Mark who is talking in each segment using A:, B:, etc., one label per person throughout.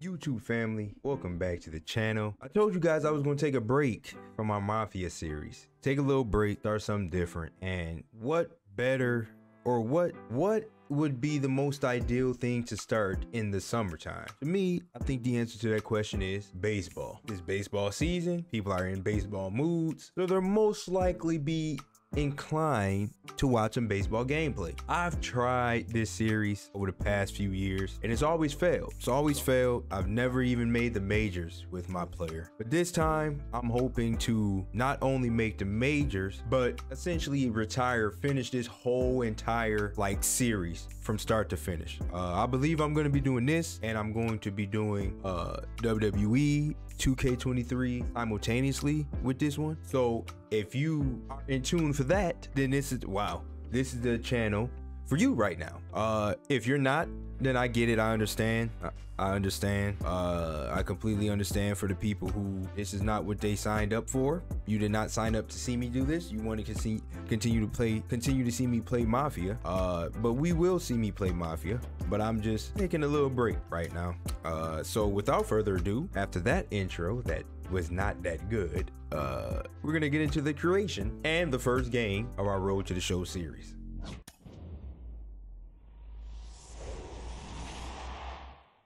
A: YouTube family, welcome back to the channel. I told you guys I was going to take a break from our Mafia series. Take a little break, start something different. And what better or what what would be the most ideal thing to start in the summertime? To me, I think the answer to that question is baseball. It's baseball season, people are in baseball moods, so there most likely be inclined to watch some baseball gameplay. I've tried this series over the past few years and it's always failed. It's always failed. I've never even made the majors with my player. But this time I'm hoping to not only make the majors, but essentially retire, finish this whole entire like series from start to finish. Uh, I believe I'm going to be doing this and I'm going to be doing uh, WWE 2K23 simultaneously with this one. So if you are in tune for that, then this is wow. This is the channel for you right now. Uh, if you're not, then I get it. I understand. I, I understand. Uh, I completely understand for the people who this is not what they signed up for. You did not sign up to see me do this. You want to continue continue to play, continue to see me play Mafia. Uh, but we will see me play Mafia. But I'm just taking a little break right now. Uh, so without further ado, after that intro that was not that good, uh, we're gonna get into the creation and the first game of our Road to the Show series.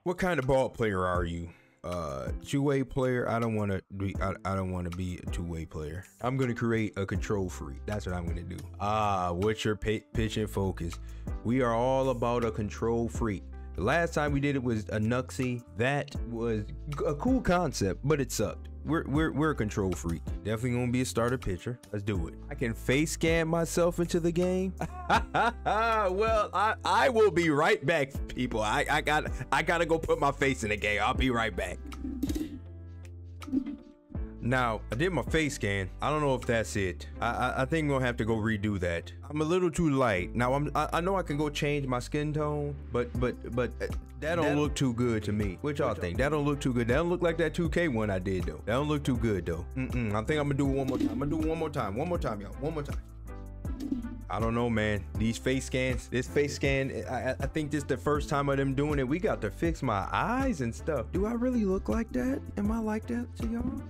A: What kind of ball player are you? Uh, two-way player. I don't want to be. I, I don't want to be a two-way player. I'm gonna create a control freak. That's what I'm gonna do. Ah, what's your pitch and focus? We are all about a control freak. The last time we did it was a Nuxie. That was a cool concept, but it sucked. We're, we're, we're a control freak. Definitely gonna be a starter pitcher. Let's do it. I can face scan myself into the game. well, I, I will be right back, people. I, I got I gotta go put my face in the game. I'll be right back. Now, I did my face scan. I don't know if that's it. I, I, I think I'm gonna have to go redo that. I'm a little too light. Now, I'm, I, I know I can go change my skin tone, but but but uh, that don't look too good to me. What y'all think? That don't look too good. That don't look like that 2K one I did though. That don't look too good though. Mm-mm. I think I'm gonna do it one more time. I'm gonna do it one more time. One more time, y'all. One more time. I don't know, man. These face scans, this face scan, I, I think this is the first time of them doing it. We got to fix my eyes and stuff. Do I really look like that? Am I like that to y'all?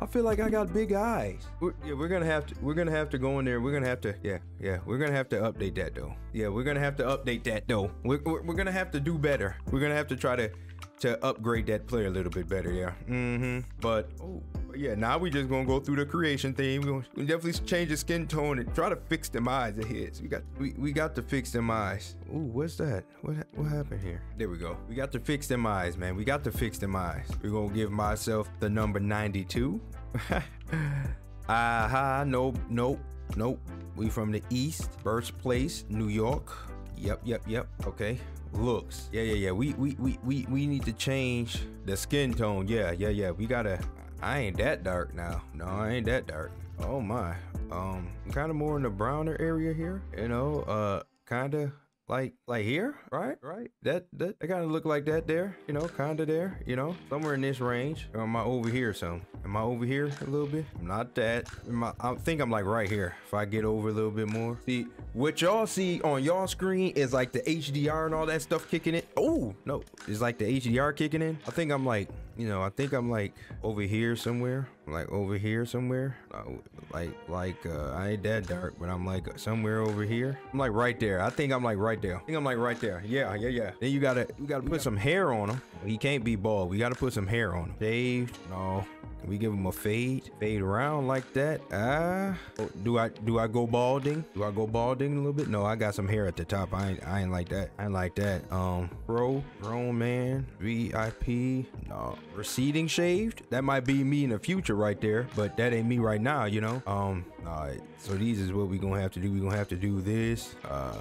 A: I feel like I got big eyes. We're, yeah, we're gonna have to. We're gonna have to go in there. We're gonna have to. Yeah, yeah. We're gonna have to update that though. Yeah, we're gonna have to update that though. We're, we're, we're gonna have to do better. We're gonna have to try to to upgrade that player a little bit better. Yeah. Mm-hmm. But oh yeah, now we just gonna go through the creation thing. We gonna definitely change the skin tone and try to fix them eyes of his. We got we, we got to fix them eyes. Ooh, what's that? What what happened here? There we go. We got to fix them eyes, man. We got to fix them eyes. We're gonna give myself the number 92. Aha, nope, nope, nope. We from the east, birthplace, New York. Yep, yep, yep. Okay. Looks. Yeah, yeah, yeah. We we we we we need to change the skin tone. Yeah, yeah, yeah. We gotta I ain't that dark now. No, I ain't that dark. Oh my. Um, kind of more in the browner area here. You know, uh, kind of like like here right? Right. That that I kind of look like that there you know kind of there you know somewhere in this range. Or am i over here some? Am i over here a little bit? I'm not that. I, I think i'm like right here if i get over a little bit more. See what y'all see on y'all screen is like the hdr and all that stuff kicking it oh no it's like the hdr kicking in. I think i'm like you know i think i'm like over here somewhere like over here somewhere. Uh, like like uh i ain't that dark but i'm like somewhere over here. I'm like right there. I think i'm like right there. I think i'm like right there. Yeah yeah yeah. Then you gotta you gotta put some hair on him. He can't be bald. We gotta put some hair on him. Shaved no we give him a fade fade around like that ah. Uh, do i do i go balding? Do i go balding a little bit? No i got some hair at the top. I ain't i ain't like that. I ain't like that. Um pro grown man vip no receding shaved? That might be me in the future right there but that ain't me right now you know? Um all right so these is what we gonna have to do. We gonna have to do this uh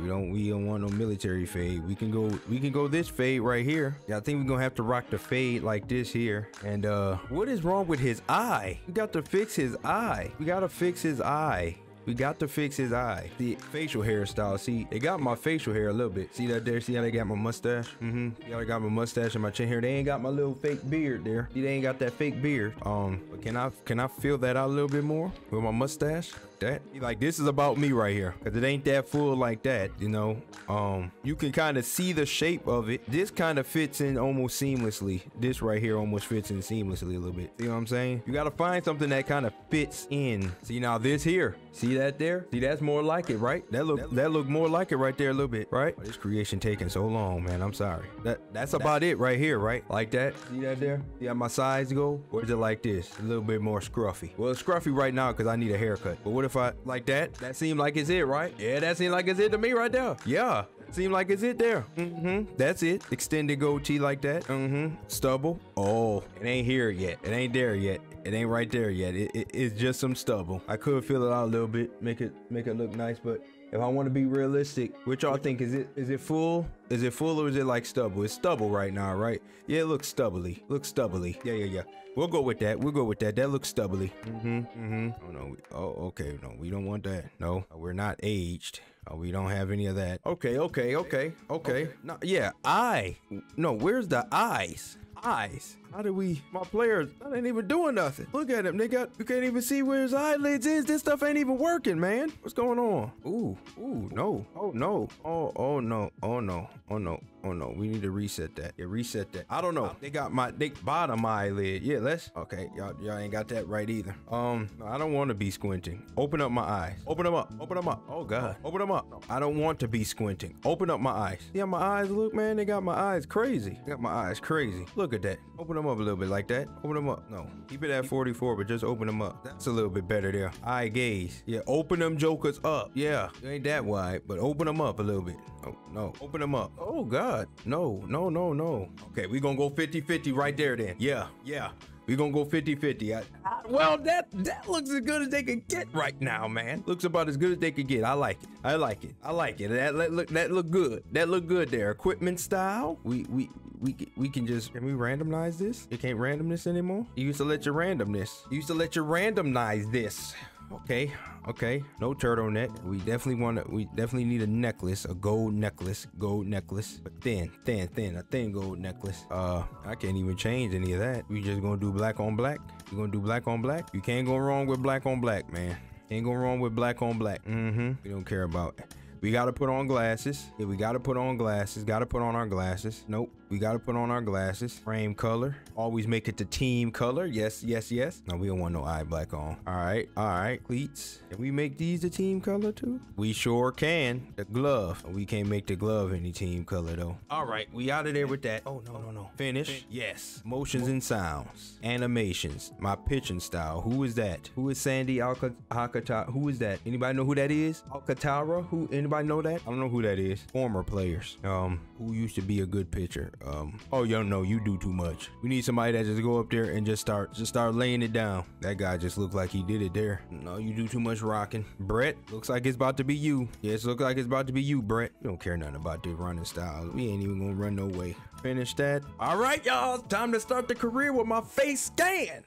A: we don't we don't want no military fade we can go we can go this fade right here yeah i think we're gonna have to rock the fade like this here and uh what is wrong with his eye we got to fix his eye we gotta fix his eye We got to fix his eye. The facial hairstyle. See, they got my facial hair a little bit. See that there? See how they got my mustache? Mm-hmm. See how they got my mustache and my chin hair? They ain't got my little fake beard there. See, they ain't got that fake beard. Um, can I can I fill that out a little bit more with my mustache? That. Like this is about me right here, cause it ain't that full like that, you know. Um, you can kind of see the shape of it. This kind of fits in almost seamlessly. This right here almost fits in seamlessly a little bit. See what I'm saying? You gotta find something that kind of fits in. See now this here. See that there? See that's more like it, right? That look that look more like it right there a little bit, right? Oh, this creation taking so long, man. I'm sorry. That that's about it right here, right? Like that. See that there? See how my sides go? Or is it like this? A little bit more scruffy. Well, it's scruffy right now because I need a haircut. But what if Like that? That seemed like it's it, right? Yeah, that seemed like it's it to me right there. Yeah. Seem like it's it there. Mm-hmm. That's it. Extended goatee like that. Mm-hmm. Stubble. Oh, it ain't here yet. It ain't there yet. It ain't right there yet. It, it, it's just some stubble. I could fill it out a little bit, make it make it look nice, but if I want to be realistic, which y'all think is it is it full? Is it full or is it like stubble? It's stubble right now, right? Yeah, it looks stubbly. Looks stubbly. Yeah, yeah, yeah. We'll go with that. We'll go with that. That looks stubbly. Mm-hmm. Mm-hmm. Oh no. Oh, okay. No, we don't want that. No, we're not aged. Oh, we don't have any of that. Okay, okay, okay, okay. No, yeah, I. No, where's the eyes? Eyes. How did we? My players, I ain't even doing nothing. Look at him. They got. You can't even see where his eyelids is. This stuff ain't even working, man. What's going on? Ooh, ooh, no. Oh no. Oh, oh no. Oh no. Oh no. Oh no. We need to reset that. Yeah, reset that. I don't know. They got my they bottom eyelid. Yeah, let's. Okay, y'all y'all ain't got that right either. Um, I don't want to be squinting. Open up my eyes. Open them up. Open them up. Oh god. Open them up. I don't want to be squinting. Open up my eyes. Yeah, my eyes look, man? They got my eyes crazy. They got my eyes crazy. Look at that. Open them up a little bit like that. Open them up. No, keep it at 44, but just open them up. That's a little bit better there. Eye gaze. Yeah, open them jokers up. Yeah, ain't that wide, but open them up a little bit. Oh, no. Open them up. Oh, God. No, no, no, no. Okay, we gonna go 50-50 right there then. Yeah, yeah. We gonna go 50-50. well, that that looks as good as they can get right now, man. Looks about as good as they can get. I like it. I like it. I like it. That, that look that look good. That look good there. Equipment style. We we we we can just can we randomize this? You can't random this anymore. You used to let your randomness. You used to let your randomize this. Okay, okay. No turtleneck. We definitely want to. We definitely need a necklace, a gold necklace, gold necklace, but thin, thin, thin, a thin gold necklace. Uh, I can't even change any of that. We just gonna do black on black. You gonna do black on black? You can't go wrong with black on black, man. Can't go wrong with black on black. Mm-hmm. We don't care about. It. We gotta put on glasses. Yeah, we gotta put on glasses. Gotta put on our glasses. Nope. We got to put on our glasses. Frame color. Always make it the team color. Yes, yes, yes. No, we don't want no eye black on. All right, all right. Cleats. Can we make these the team color too? We sure can. The glove. We can't make the glove any team color though. All right, we out of there with that. Oh, no, no, no. Finish. Yes. Motions and sounds. Animations. My pitching style. Who is that? Who is Sandy Alcantara? Who is that? Anybody know who that is? Alcantara? Who? Anybody know that? I don't know who that is. Former players. Um, who used to be a good pitcher um, oh, yo, no, you do too much. We need somebody that just go up there and just start, just start laying it down. That guy just looked like he did it there. No, you do too much rocking. Brett, looks like it's about to be you. Yes, looks like it's about to be you, Brett. You don't care nothing about the running style. We ain't even gonna run no way. Finish that. All right, y'all, time to start the career with my face scan.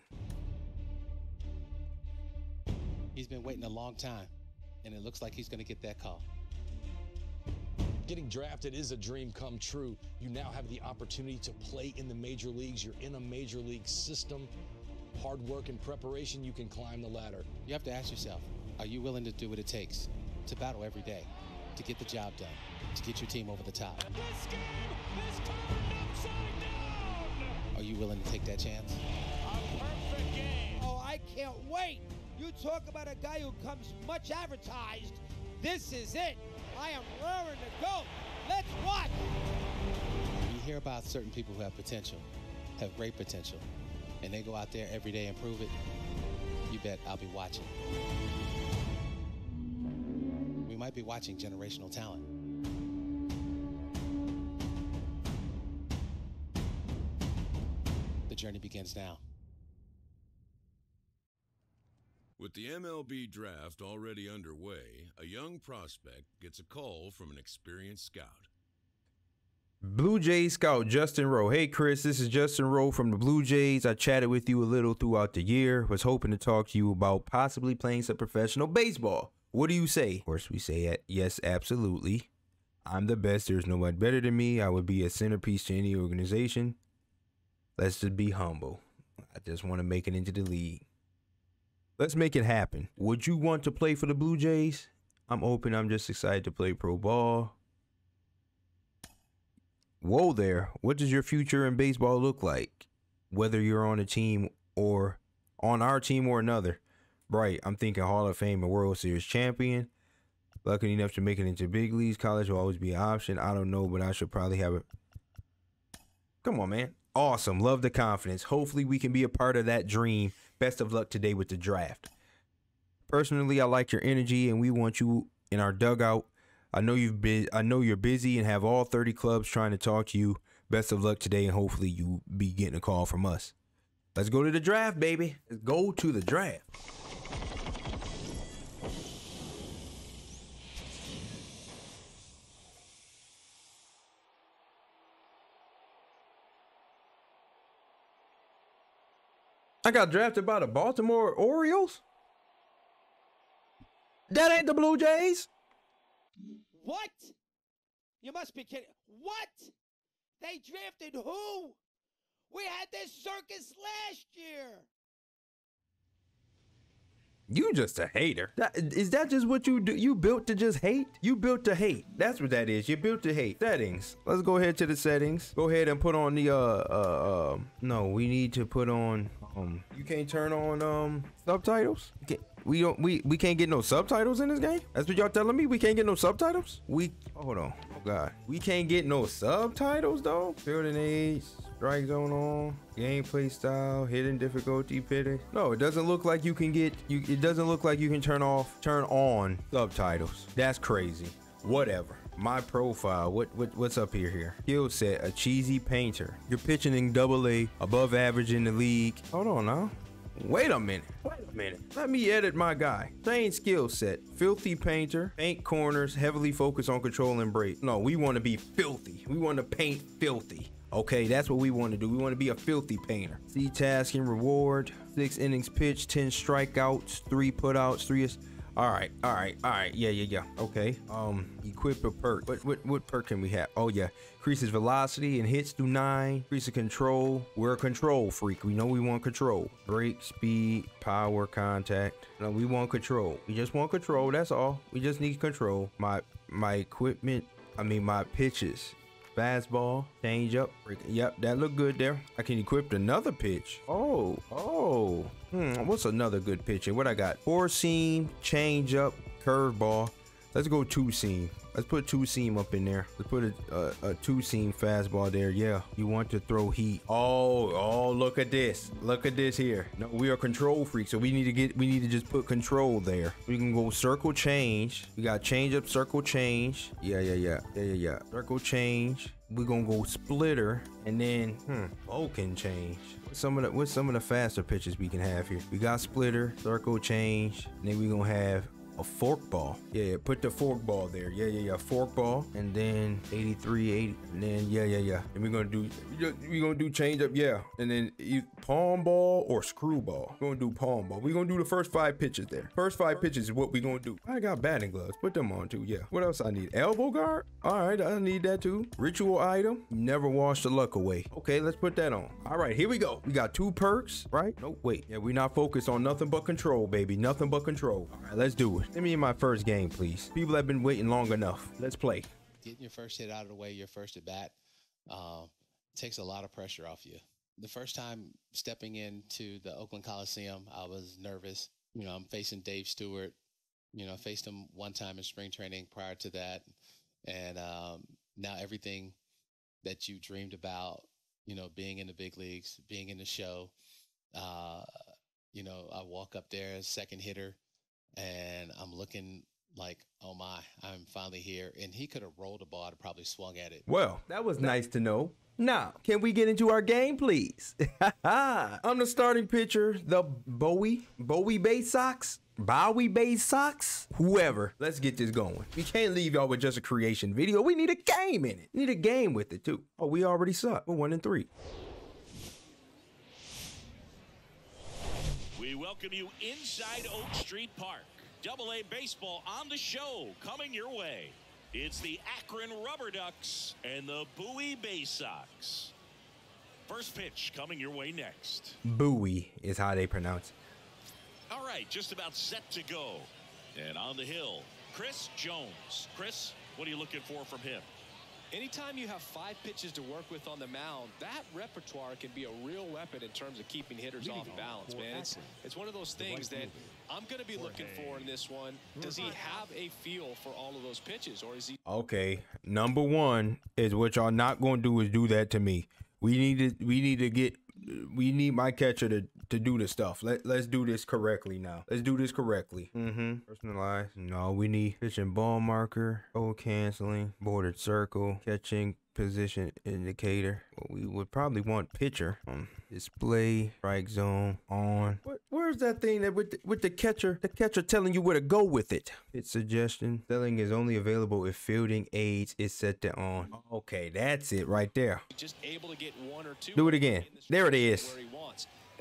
B: He's been waiting a long time, and it looks like he's gonna get that call.
C: Getting drafted is a dream come true. You now have the opportunity to play in the major leagues. You're in a major league system. Hard work and preparation, you can climb the ladder.
B: You have to ask yourself, are you willing to do what it takes to battle every day, to get the job done, to get your team over the top? Are you willing to take that chance?
D: Oh, I can't wait. You talk about a guy who comes much advertised. This is it. I am raring to go. Let's watch.
B: You hear about certain people who have potential, have great potential, and they go out there every day and prove it. You bet I'll be watching. We might be watching generational talent. The journey begins now.
E: With the MLB draft already underway, a young prospect gets a call from an experienced scout.
A: Blue Jays scout Justin Rowe. Hey Chris, this is Justin Rowe from the Blue Jays. I chatted with you a little throughout the year. Was hoping to talk to you about possibly playing some professional baseball. What do you say? Of course, we say. Yes, absolutely. I'm the best. There's no one better than me. I would be a centerpiece to any organization. Let's just be humble. I just want to make it into the league. Let's make it happen. Would you want to play for the Blue Jays? I'm open. I'm just excited to play pro ball. Whoa there. What does your future in baseball look like? Whether you're on a team or on our team or another. Right. I'm thinking Hall of Fame and World Series champion. Lucky enough to make it into big leagues. College will always be an option. I don't know, but I should probably have it. Come on, man. Awesome. Love the confidence. Hopefully, we can be a part of that dream. Best of luck today with the draft. Personally, I like your energy, and we want you in our dugout. I know you've been. I know you're busy and have all 30 clubs trying to talk to you. Best of luck today, and hopefully, you be getting a call from us. Let's go to the draft, baby. Let's go to the draft. I got drafted by the Baltimore Orioles. That ain't the Blue Jays.
D: What? You must be kidding. What? They drafted who? We had this circus last year.
A: You just a hater. That, is that just what you do? You built to just hate? You built to hate. That's what that is. You built to hate. Settings. Let's go ahead to the settings. Go ahead and put on the uh uh, uh no, we need to put on um you can't turn on um subtitles. we don't we we can't get no subtitles in this game? That's what y'all telling me? We can't get no subtitles? We hold on. Oh god. We can't get no subtitles though? Building age, strike zone on, gameplay style, hidden difficulty pitting. No, it doesn't look like you can get you it doesn't look like you can turn off turn on subtitles. That's crazy. Whatever. My profile. What what what's up here here? Skill set, a cheesy painter. You're pitching in double A, above average in the league. Hold on now. Wait a minute. Wait a minute. Let me edit my guy. Same skill set. Filthy painter. Paint corners. Heavily focused on control and break. No, we want to be filthy. We want to paint filthy. Okay, that's what we want to do. We want to be a filthy painter. See task and reward. Six innings pitched, 10 strikeouts, three putouts, three. All right, all right, all right. Yeah, yeah, yeah. Okay. Um, equip a perk. What what what perk can we have? Oh yeah, increases velocity and hits through nine. Increases control. We're a control freak. We know we want control. Break speed, power, contact. No, we want control. We just want control. That's all. We just need control. My my equipment. I mean my pitches fastball, change up. Yep, that looked good there. I can equip another pitch. Oh, oh. Hmm, what's another good pitch? What I got? Four seam, change up, curveball. Let's go two seam. Let's put two seam up in there. Let's put a, a, a, two seam fastball there. Yeah, you want to throw heat. Oh, oh, look at this. Look at this here. No, we are control freaks, so we need to get. We need to just put control there. We can go circle change. We got change up, circle change. Yeah, yeah, yeah, yeah, yeah, yeah. Circle change. We're gonna go splitter and then hmm, Vulcan change. Some of the what's some of the faster pitches we can have here. We got splitter, circle change, and then we're gonna have a fork ball. Yeah, put the fork ball there. Yeah, yeah, yeah, fork ball, and then 83, 80, and then yeah, yeah, yeah. And we're gonna do we're gonna do change up, yeah, and then palm ball or screwball. We're gonna do palm ball. We're gonna do the first five pitches there. First five pitches is what we're gonna do. I got batting gloves. Put them on too. Yeah. What else I need? Elbow guard. All right, I need that too. Ritual item. Never wash the luck away. Okay, let's put that on. All right, here we go. We got two perks, right? No, wait. Yeah, we're not focused on nothing but control, baby. Nothing but control. All right, let's do it. Let me in my first game, please. People have been waiting long enough. Let's play.
B: Getting your first hit out of the way, your first at bat, uh, takes a lot of pressure off you. The first time stepping into the Oakland Coliseum, I was nervous. You know, I'm facing Dave Stewart. You know, I faced him one time in spring training prior to that. And um, now everything that you dreamed about, you know, being in the big leagues, being in the show, uh, you know, I walk up there as second hitter and I'm looking like, oh my, I'm finally here. And he could have rolled a ball and probably swung at it.
A: Well, that was nice to know. Now, can we get into our game, please? I'm the starting pitcher, the Bowie, Bowie Baysox, Bowie Baysox, whoever. Let's get this going. We can't leave y'all with just a creation video. We need a game in it. We need a game with it too. Oh, we already suck. We're one and three.
F: Welcome you inside Oak Street Park. Double A baseball on the show coming your way. It's the Akron Rubber Ducks and the Bowie Baysox. First pitch coming your way next.
A: Bowie is how they pronounce it.
F: All right, just about set to go. And on the hill, Chris Jones. Chris, what are you looking for from him?
G: Anytime you have five pitches to work with on the mound, that repertoire can be a real weapon in terms of keeping hitters off balance, man. It's, it's one of those things that I'm going to be looking for in this one. Does he have a feel for all of those pitches, or is he?
A: Okay, number one is what y'all not going to do is do that to me. We need to we need to get we need my catcher to to do the stuff. Let let's do this correctly now. Let's do this correctly. Mm-hmm. Personalized. No, we need pitching ball marker, goal canceling, bordered circle, catching position indicator. Well, we would probably want pitcher um, display strike zone on. What, where's that thing that with the, with the catcher? The catcher telling you where to go with it. Its suggestion. Selling is only available if fielding aids is set to on. Okay, that's it right there.
G: just able to get one or two.
A: Do it again.
G: the
A: There it
G: strike
A: is.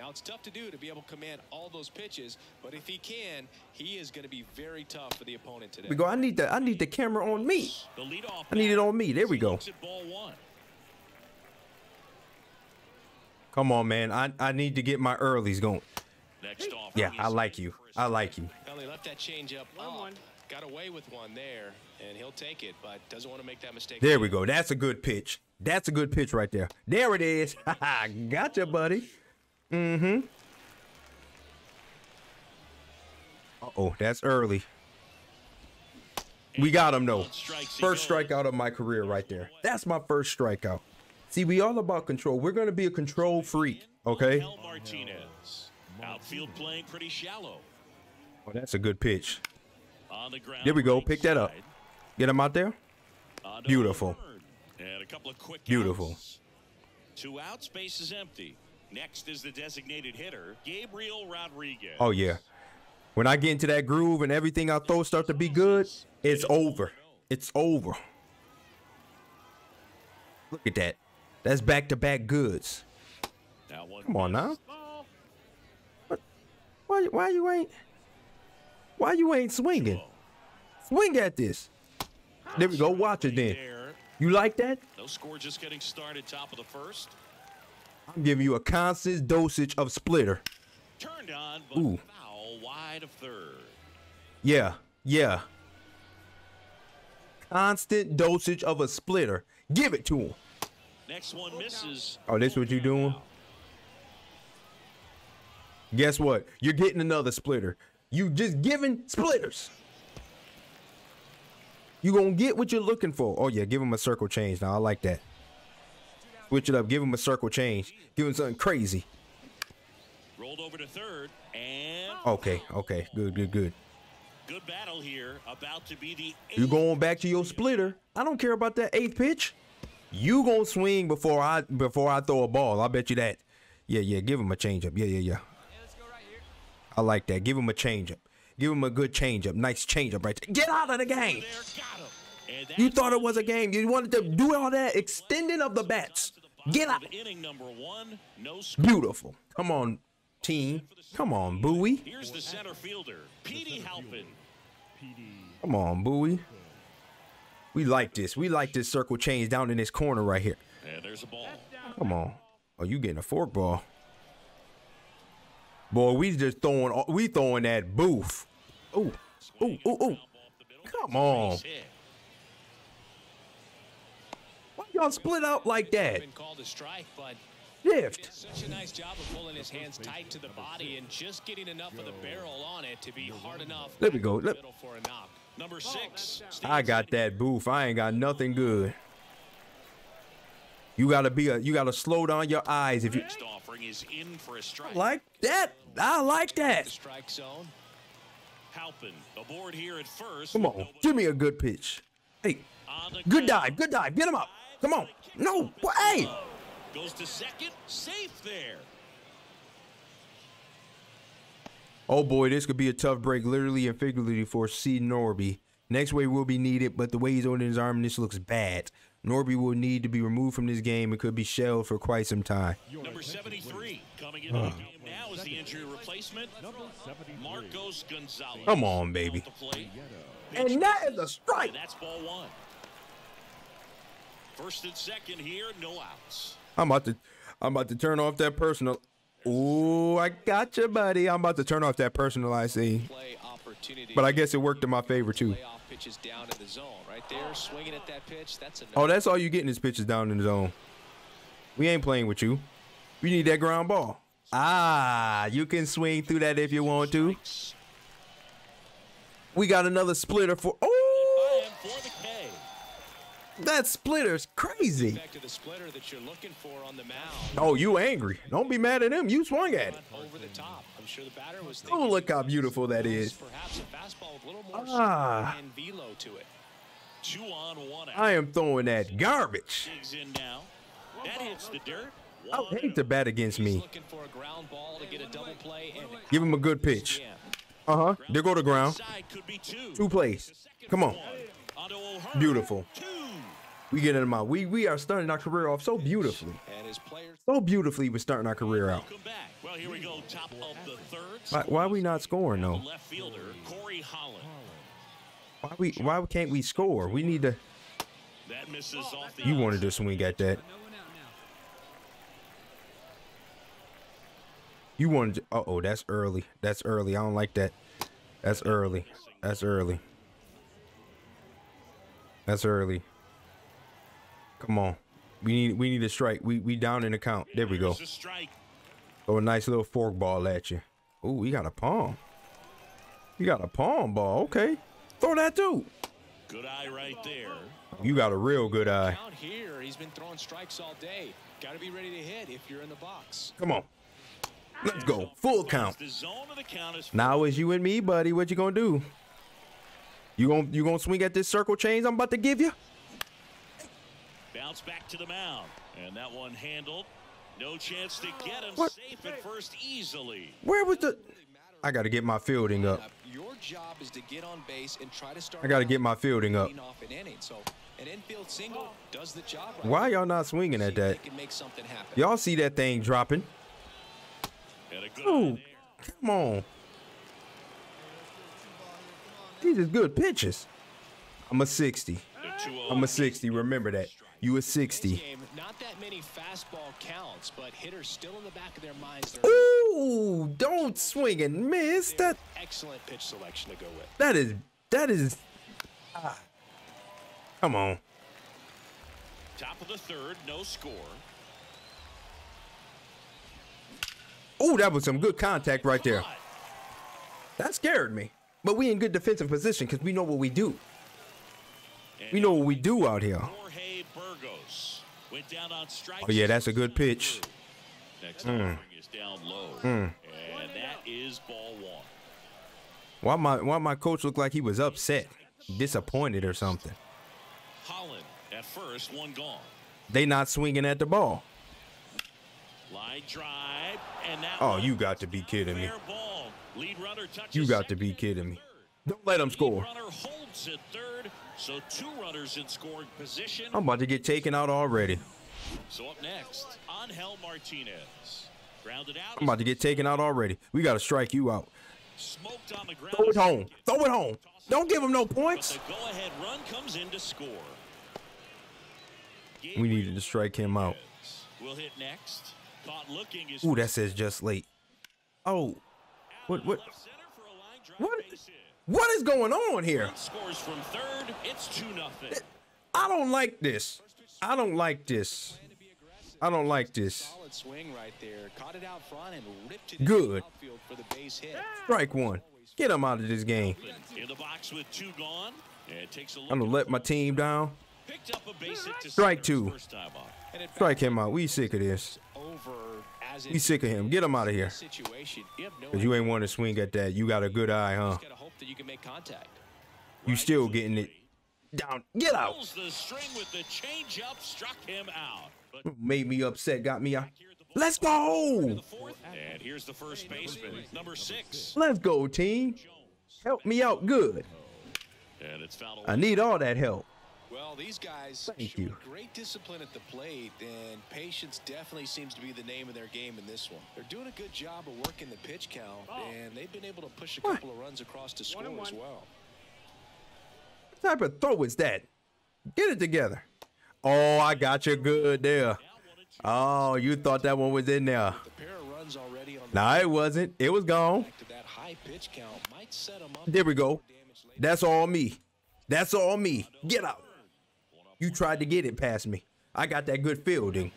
G: Where he wants. Now it's tough to do to be able to command all those pitches, but if he can, he is going to be very tough for the opponent today.
A: We go. I need the I need the camera on me.
F: The leadoff.
A: I need it on me. There we go.
F: ball one.
A: Come on, man. I I need to get my earlies going.
F: Next off.
A: Yeah, I like you. I like you.
G: Well, he left that change up up, got away with one there, and he'll take it, but doesn't want to make that mistake.
A: There we go. That's a good pitch. That's a good pitch right there. There it is. gotcha, buddy. Mm-hmm. Uh-oh, that's early. We got him though. First strikeout of my career right there. That's my first strikeout. See, we all about control. We're gonna be a control freak, okay?
F: Martinez. Outfield playing pretty shallow.
A: Oh, that's a good pitch.
F: On the.
A: There we go. Pick that up. Get him out there. Beautiful.
F: third. And a couple of quick
A: Beautiful.
F: outs. Two out, space is empty. Next is the designated hitter, Gabriel Rodriguez.
A: Oh yeah. When I get into that groove and everything I throw start to be good, it's over. It's over. Look at that. That's back to back goods. Come on now.
F: ball.
A: Why why you ain't why you ain't swinging? Swing at this. There we go. Watch it then. You like that?
F: No score just getting started, top of the first.
A: I'm giving you a constant dosage of splitter.
F: Turned on, but
A: Ooh.
F: foul wide of third.
A: Yeah, yeah. Constant dosage of a splitter. Give it to him.
F: Next one misses.
A: Oh, this what you doing? Guess what? You're getting another splitter. You just giving splitters. You gonna get what you're looking for. Oh yeah, give him a circle change. Now I like that. Switch it up. Give him a circle change. Give him something crazy.
F: Rolled over to third, and
A: Okay, okay, good, good, good.
F: good battle here. About to be the
A: You
F: eighth
A: going back to your splitter? I don't care about that eighth pitch. You gonna swing before I before I throw a ball. I bet you that. Yeah, yeah. Give him a changeup. Yeah, yeah, yeah. I like that. Give him a changeup. Give him a good changeup. Nice changeup right there. Get out of the game.
F: there, got him. And
A: You thought it was a game. You wanted to do all that extending of the bats. Get out.
F: one. No.
A: Beautiful. Come on, team. Come on, Bowie.
F: Here's the center fielder, Petey Halpin.
A: Come on, Bowie. We like this. We like this circle change down in this corner right here.
F: And there's a ball.
A: Come on. Oh, you getting a fork ball. Boy, we just throwing we throwing that booth. Ooh. Ooh, ooh, ooh. Come on.
F: Base hit.
A: Why y'all split out like that?
G: Been called a strike, but
A: Shift.
G: such a nice job of pulling his hands tight to the body and just getting enough of the barrel on it to be hard enough.
A: There we go. Let-
G: for a knock.
F: Number six.
A: I got that booth. I ain't got nothing good. You gotta be a you gotta slow down your eyes if you
F: Next offering is in for a strike.
A: like that. I like that.
G: strike zone.
F: Halpin aboard here at first.
A: Come on. Give me a good pitch. Hey, good dive. Good dive. Get him up. Come on. No. What? Hey.
F: Goes to second, safe there.
A: Oh boy, this could be a tough break, literally and figuratively, for C. Norby. Next way will be needed, but the way he's holding his arm, this looks bad. Norby will need to be removed from this game and could be shelled for quite some time.
F: Number 73 coming into the game now is the injury replacement, Marcos Gonzalez.
A: Come on, baby.
F: Off the plate.
A: And that is a strike.
F: And that's ball one. First and second here, no outs.
A: I'm about to I'm about to turn off that personal. Ooh, I got you, buddy. I'm about to turn off that personalized thing.
G: Play opportunity.
A: But I guess it worked in my favor too.
G: Pitches down in the zone, right there, swinging at that pitch. That's
A: Oh, that's all you getting is pitches down in the zone. We ain't playing with you. We need that ground ball. Ah, you can swing through that if you want to. We got another splitter for. Oh,
F: And for the K.
A: that splitter's crazy.
G: back to the splitter that you're looking for on the mound.
A: Oh, you angry? Don't be mad at him. You swung at it.
G: Over the top. I'm sure the batter was
A: Oh, look how beautiful that is.
G: perhaps a fastball with a little more
A: Ah.
G: and velo to it.
F: Two on.
A: I am throwing that garbage.
F: In now. That hits the dirt.
A: I hate to bat against me.
G: looking for a ground ball to get a double play and
A: Give him a good pitch. Uh huh. There go the ground.
F: Side could be two.
A: Plays. Come on. Beautiful.
F: Two.
A: We getting them out. We we are starting our career off so beautifully.
G: And his players
A: So beautifully, we're starting our career out.
F: Well, here we go. Top of the third.
A: Why, why are we not scoring though?
F: Left fielder Corey Holland.
A: Why we why can't we score? We need to.
F: That misses off the.
A: You wanted to swing at that. You wanted. To, uh oh, that's early. That's early. I don't like that. That's early. That's early. That's early. Come on. We need we need a strike. We we down in the count. There we go.
F: There's a.
A: Throw a nice little fork ball at you. Ooh, we got a palm. You got a palm ball. Okay. Throw that too.
F: Good eye right there.
A: You got a real good eye.
G: out here, he's been throwing strikes all day. Got to be ready to hit if you're in the box.
A: Come on. Let's go. Full count.
F: The zone of the count is
A: Now it's you and me, buddy. What you gonna do? You gonna you gonna swing at this circle change I'm about to give you?
F: Bounce back to the mound, and that one handled. No chance to get him
A: What?
F: safe at first easily.
A: Where was the? I gotta get my fielding up.
G: Your job is to get on base and try to start.
A: I gotta get my fielding up.
G: leading Off an inning. So an infield single does the job. Right
A: Why y'all not swinging at that?
G: make something happen.
A: Y'all see that thing dropping?
F: And a good
A: Ooh, come on. These is good pitches. I'm a 60. I'm a 60. Remember that. You a 60.
G: game, not that many fastball counts, but hitters still in the back of their minds.
A: Ooh, don't swing and miss. That
G: excellent pitch selection to go with.
A: that is that is. ah. Come on.
F: Top of the third, no score.
A: Ooh, that was some good contact right there. That scared me. But we in good defensive position because we know what we do. We know what we do out here.
F: Jorge Burgos went down on strikes.
A: Oh yeah, that's a good pitch.
F: Next mm. offering is down low, mm. and that is ball one.
A: Why my why my coach look like he was upset, disappointed or something?
F: Holland at first, one gone.
A: They not swinging at the ball.
F: Line drive, and that
A: Oh, you got to be kidding me.
F: ball. Lead runner
A: You got to be kidding me. Don't let them score.
F: Runner at third, so two runners in scoring position.
A: I'm about to get taken out already.
F: So up next, Angel Martinez. Grounded out.
A: I'm about to get taken out already. We got to strike you out.
F: Smoked on the ground.
A: Throw it home. Throw it home. Don't give him no points.
F: the go-ahead run comes in to score.
A: We needed to strike him out.
F: We'll hit next. Caught looking is
A: Ooh, that says just late. Oh, what what
F: center for a line
A: What?
F: Base hit.
A: what is going on here?
F: Scores from third. It's two nothing.
A: I don't like this. I don't like this. I don't like this.
G: Solid swing right there. Caught it out front and ripped it into
A: Good.
G: the outfield for the base hit.
A: Strike one. Get him out of this game.
F: In the box with two gone. And takes a look.
A: I'm gonna let my team down.
F: Picked up a base hit to
A: Strike two.
F: First time.
G: And
A: Strike him out. We sick of this.
G: over as
A: We sick of him. Get him out of here.
G: You
A: Cause you ain't want to swing at that. You got a good eye, huh?
G: That you can make contact.
A: You still getting it down. Get out.
F: The string with the changeup. Struck him out.
A: Made me upset. Got me out. Let's go.
F: And here's the first baseman, number six.
A: Let's go, team. Help me out good.
F: And it's fouled
A: I need all that help.
G: Well, these guys
A: Thank you.
G: great discipline at the plate, and patience definitely seems to be the name of their game in this one. They're doing a good job of working the pitch count, and they've been able to push a
A: What?
G: couple of runs across to score as well.
A: What type of throw is that? Get it together. Oh, I got you good there. Oh, you thought that one was in there.
G: The pair of runs already on the
A: No, it wasn't. It was gone.
G: back to that high pitch count might set them up.
A: There we go.
G: for damage later.
A: That's all me. That's all me. Get out. You tried to get it past me. I got that good fielding.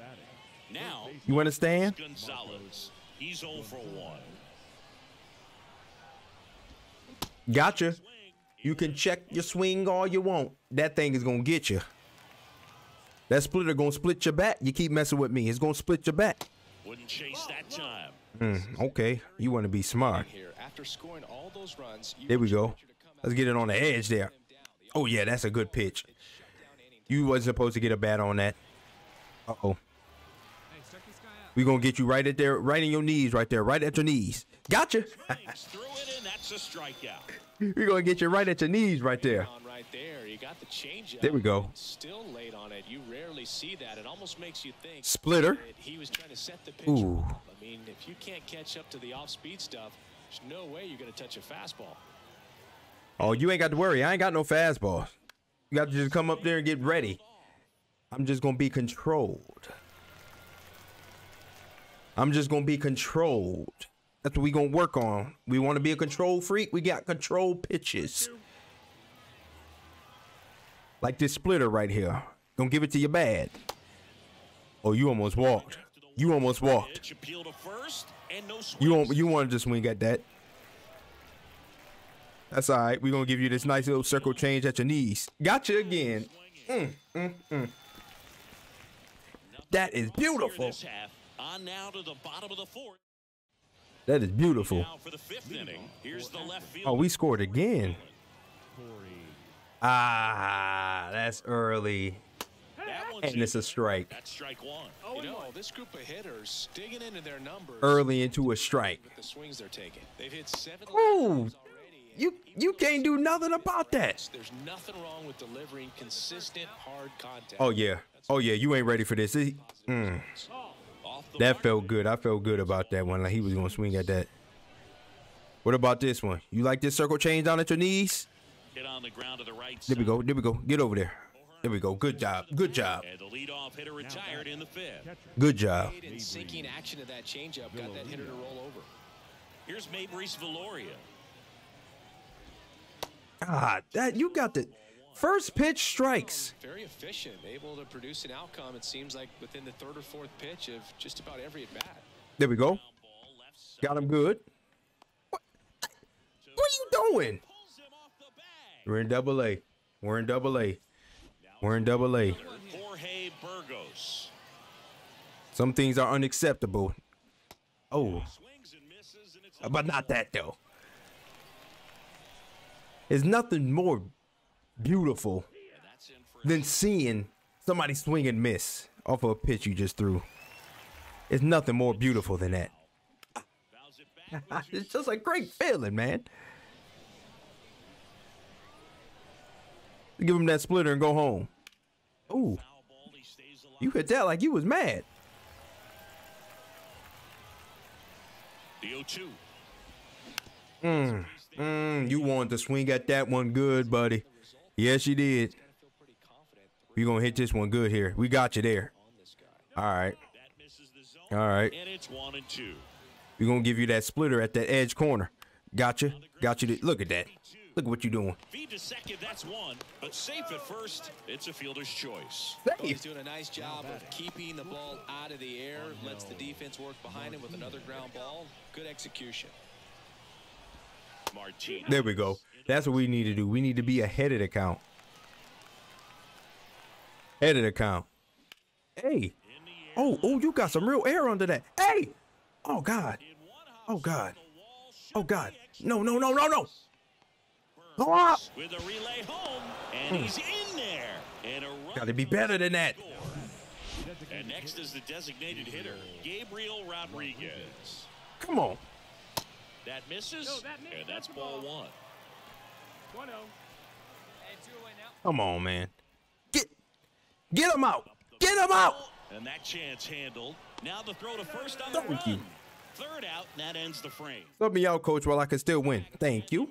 F: Now,
A: You understand?
F: Gonzalez. He's 0 for 1.
A: Gotcha. You can check your swing all you want. That thing is gonna get you. That splitter gonna split your back. You keep messing with me. It's gonna split your back.
F: Wouldn't chase that time.
A: Mm, okay. You want to be smart.
G: Here, after scoring all those runs, you
A: There we go.
G: pitcher to come out
A: Let's get it on the edge there. Oh yeah, that's a good pitch. You wasn't supposed to get a bat on that. Uh oh. We gonna get you right at there, right in your knees, right there, right at your knees. Gotcha.
F: Swings through it, and that's a strikeout.
A: we gonna get you right at your knees, right there.
G: right there. You got the changeup.
A: There we go.
G: Still late on it. You rarely see that. It almost makes you think
A: Splitter.
G: he was trying to set the pitch.
A: Ooh.
G: I mean, if you can't catch up to the off-speed stuff, there's no way you're going to touch a fastball.
A: Oh, you ain't got to worry. I ain't got no fastballs. You got to just come up there and get ready. I'm just gonna be controlled. I'm just gonna be controlled. That's what we gonna work on. We want to be a control freak. We got control pitches. Like this splitter right here. Gonna give it to your bad. Oh, you almost walked. You almost walked.
F: Pitch appeal to first, and no swings.
A: You want you wanted to swing at that. That's all right. We're gonna give you this nice little circle change at your knees. Gotcha again. Mm, mm, mm. That is beautiful.
F: To.
A: That is beautiful. Oh, we scored again. Ah, that's early. And it's a strike.
F: That's strike one.
G: You know, this group of hitters digging into their numbers
A: Early into a strike. Ooh, You you can't do nothing about that.
G: There's nothing wrong with delivering consistent hard contact.
A: Oh yeah. Oh yeah. You ain't ready for this. He- mm. That felt good. I felt good about that one. Like he was gonna swing at that. What about this one? You like this circle change down at your knees?
F: Hit on the ground to the right
A: There we go. There we go. Get over there. There we go. Good job. Good job.
F: And the leadoff hitter retired in the fifth.
A: Good job.
G: Sinking action of that changeup got that hitter to roll over.
F: Here's Mabrice Valoria.
A: Ah, that you got the first pitch strikes.
G: Very efficient, able to produce an outcome. It seems like within the third or fourth pitch of just about every at bat.
A: There we go.
F: Ball left side.
A: Got him good. What? What are you doing?
F: Pulls him off the bag.
A: We're in double A. We're in double A. We're in double A.
F: Jorge Burgos.
A: Some things are unacceptable. Oh,
F: Swings and misses, and it's
A: but not that though. There's nothing more beautiful
F: that's in for
A: than seeing somebody swing and miss off of a pitch you just threw. It's nothing more beautiful than that.
F: fouls it back.
A: it's just a great feeling, man. Give him that splitter and go home. Ooh,
F: Foul ball, he stays alive.
A: you hit that like you was mad.
F: The 0-2.
A: Mm, Mm, you wanted to swing at that one good, buddy. Yes, you did.
G: Gotta feel pretty confident
A: We gonna hit this one good here. We got you there.
G: on this guy.
A: All right.
F: That misses the zone.
A: All right.
F: And it's one and two.
A: We gonna give you that splitter at that edge corner. Gotcha. Got you. To, look at that. Look at what you're doing.
F: Feed to second, that's one. But safe at first, it's a fielder's choice.
G: Well, he's doing a nice job of keeping the ball out of the air, lets the defense work behind him with another ground ball. Good execution.
A: There we go. That's what we need to do. We need to be ahead of the count. Head of the count. Hey. Oh, oh, you got some real air under that. Hey. Oh God. Oh God. Oh God. No, no, no, no, no. Go up.
F: With a relay home, and he's in there. And a run
A: Hmm. Gotta be better than that.
F: And next is the designated hitter, Gabriel Rodriguez.
A: Come on.
F: That misses, That and that's ball one.
A: Come on, man. Get get him out. Get him out.
F: And that chance handled. Now the throw to first on
A: Thank
F: the run.
A: you.
F: Third out, and that ends the frame.
A: Sub me out, coach, while I can still win. Thank you.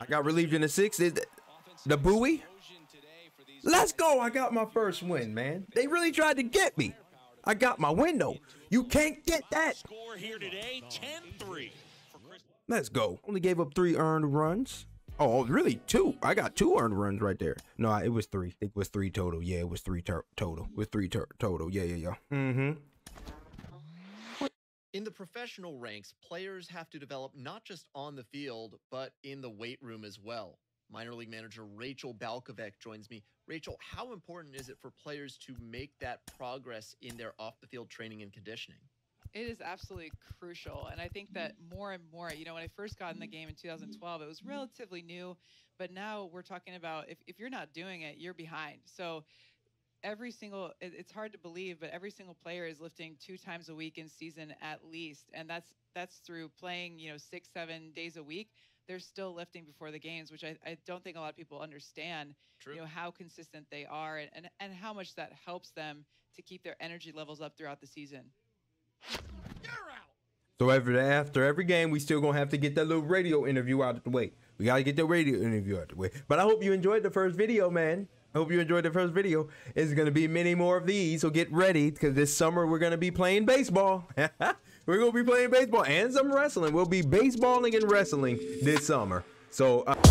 A: I got relieved in the sixth. Is it the buoy? Let's go. I got my first win, man. They really tried to get me. I got my window. You can't get that.
F: Score here today, 10-3.
A: Let's go. Only gave up three earned runs. Oh, really? Two. I got two earned runs right there. No, it was three. It was three total. Yeah, it was three total. It was three total. Yeah, yeah, yeah. Mm-hmm.
H: In the professional ranks, players have to develop not just on the field, but in the weight room as well. Minor league manager Rachel Balkovec joins me. Rachel, how important is it for players to make that progress in their off the field training and conditioning?
I: It is absolutely crucial. And I think that mm-hmm. more and more, you know, when I first got in the mm-hmm. game in 2012, it was relatively new. But now we're talking about if, if you're not doing it, you're behind. So every single, it, it's hard to believe, but every single player is lifting two times a week in season at least. And that's, that's through playing, you know, six, seven days a week. They're still lifting before the games, which I, I don't think a lot of people understand,
H: True.
I: you know, how consistent they are and, and, and how much that helps them to keep their energy levels up throughout the season.
A: So after after every game, we still gonna have to get that little radio interview out of the way. We gotta get the radio interview out of the way. But I hope you enjoyed the first video, man. I hope you enjoyed the first video. It's gonna be many more of these, so get ready because this summer we're gonna be playing baseball. we're gonna be playing baseball and some wrestling. We'll be baseballing and wrestling this summer. So. Uh